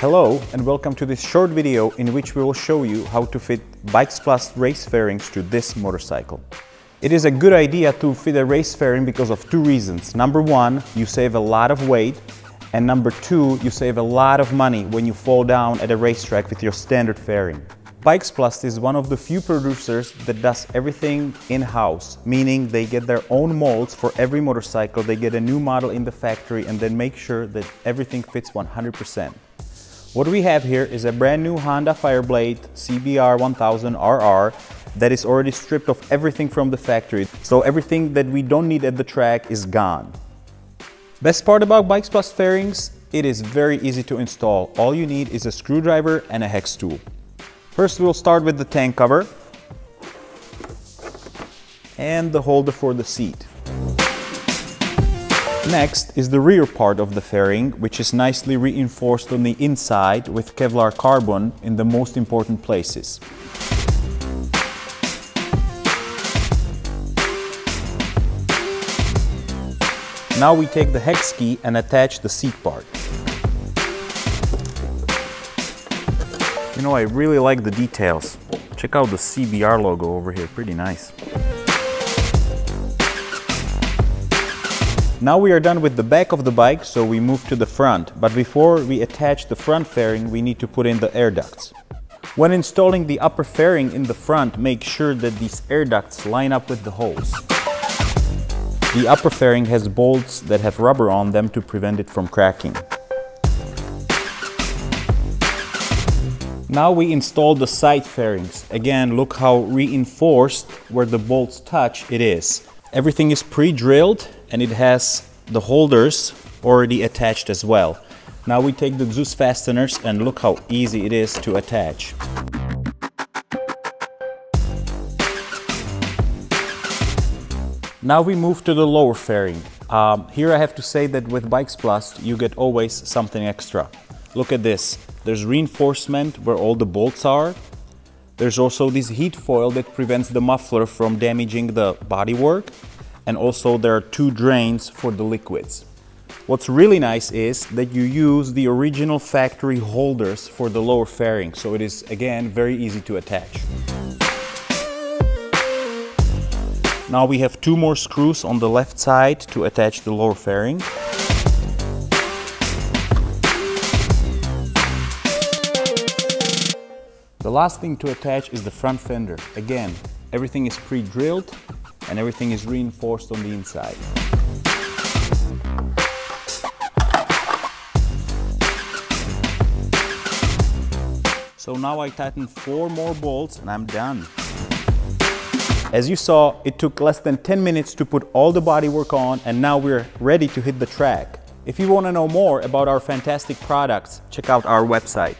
Hello and welcome to this short video in which we will show you how to fit Bikes Plast race fairings to this motorcycle. It is a good idea to fit a race fairing because of two reasons. Number one, you save a lot of weight and number two, you save a lot of money when you fall down at a racetrack with your standard fairing. Bikes Plast is one of the few producers that does everything in-house, meaning they get their own molds for every motorcycle, they get a new model in the factory and then make sure that everything fits 100%. What we have here is a brand new Honda Fireblade CBR 1000 RR that is already stripped of everything from the factory. So everything that we don't need at the track is gone. Best part about Bikes Plast fairings, it is very easy to install. All you need is a screwdriver and a hex tool. First we'll start with the tank cover and the holder for the seat. Next is the rear part of the fairing, which is nicely reinforced on the inside with Kevlar carbon in the most important places. Now we take the hex key and attach the seat part. You know, I really like the details. Check out the CBR logo over here, pretty nice. Now we are done with the back of the bike, so we move to the front. But before we attach the front fairing, we need to put in the air ducts. When installing the upper fairing in the front, make sure that these air ducts line up with the holes. The upper fairing has bolts that have rubber on them to prevent it from cracking. Now we install the side fairings. Again, look how reinforced where the bolts touch it is. Everything is pre-drilled and it has the holders already attached as well. Now we take the Dzus fasteners and look how easy it is to attach. Now we move to the lower fairing. Um, here I have to say that with Bikes Plast you get always something extra. Look at this. There's reinforcement where all the bolts are. There's also this heat foil that prevents the muffler from damaging the bodywork and also there are two drains for the liquids. What's really nice is that you use the original factory holders for the lower fairing, so it is again very easy to attach. Now we have two more screws on the left side to attach the lower fairing. The last thing to attach is the front fender. Again, everything is pre-drilled and everything is reinforced on the inside. So now I tighten four more bolts and I'm done. As you saw, it took less than 10 minutes to put all the bodywork on and now we're ready to hit the track. If you want to know more about our fantastic products, check out our website.